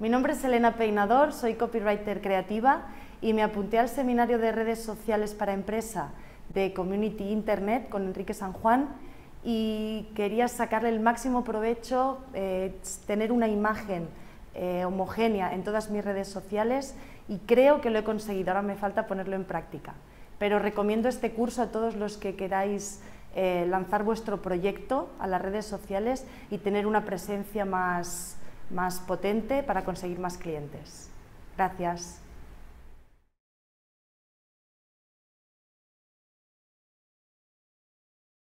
Mi nombre es Elena Peinador, soy copywriter creativa y me apunté al seminario de redes sociales para empresa de Community Internet con Enrique San Juan y quería sacarle el máximo provecho, eh, tener una imagen eh, homogénea en todas mis redes sociales y creo que lo he conseguido, ahora me falta ponerlo en práctica. Pero recomiendo este curso a todos los que queráis eh, lanzar vuestro proyecto a las redes sociales y tener una presencia más, más potente para conseguir más clientes. Gracias.